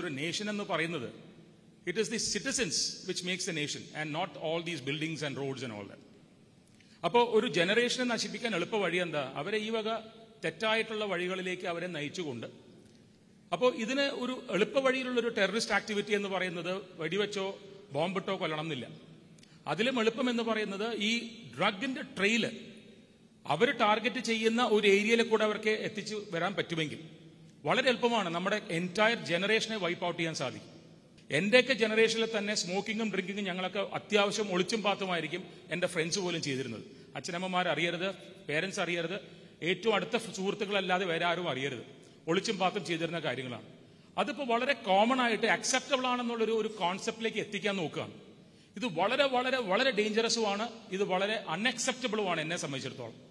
ഒരു നേഷൻ എന്ന് പറയുന്നത് it is the citizens which makes a nation and not all these buildings and roads and all that അപ്പോൾ ഒരു ജനറേഷനെ നശിപ്പിക്കാൻ എളുപ്പ വഴി എന്താ? അവരെ ഈ വക തെറ്റായിട്ടുള്ള വഴികളിലേക്ക് അവരെ നയിച്ചുകൊണ്ട്. അപ്പോൾ ഇതിന് ഒരു എളുപ്പ വഴിയിലുള്ള ഒരു ടെററിസ്റ്റ് ആക്ടിവിറ്റി എന്ന് പറയുന്നത് വെടിവെച്ചോ ബോംബിട്ടോ കൊല്ലണം എന്നില്ല അതിലും എളുപ്പം എന്ന് പറയുന്നത് ഈ ഡ്രഗിന്റെ ട്രെയിൽ അവർ ടാർഗറ്റ് ചെയ്യുന്ന ഒരു ഏരിയയിൽ കൂടെ അവർക്ക് എത്തിച്ചു വരാൻ പറ്റുമെങ്കിൽ. വളരെ എളുപ്പമാണ് നമ്മുടെ എന്റയർ ജനറേഷനെ വൈപ്പ് ഔട്ട് ചെയ്യാൻ സാധിക്കും. എന്റെയൊക്കെ ജനറേഷനിൽ തന്നെ സ്മോക്കിങ്ങും ഡ്രിങ്കിങ്ങും ഞങ്ങളൊക്കെ അത്യാവശ്യം ഒളിച്ചും പാത്തുമായിരിക്കും എന്റെ ഫ്രണ്ട്സ് പോലും ചെയ്തിരുന്നത്. അച്ഛനമ്മമാർ അറിയരുത് പേരൻസ് അറിയരുത് ഏറ്റവും അടുത്ത സുഹൃത്തുക്കളല്ലാതെ വേറെ ആരും അറിയരുത്. ഒളിച്ചും പാത്തും ചെയ്തിരുന്ന കാര്യങ്ങളാണ്. അതിപ്പോൾ വളരെ കോമൺ ആയിട്ട് അക്സെപ്റ്റബിൾ ആണെന്നുള്ളൊരു ഒരു കോൺസെപ്റ്റിലേക്ക് എത്തിക്കാൻ നോക്കുകയാണ്. ഇത് വളരെ വളരെ വളരെ ഡേഞ്ചറസുമാണ് ഇത് വളരെ അൺഅക്സെപ്റ്റബിളുമാണ് എന്നെ സംബന്ധിച്ചിടത്തോളം.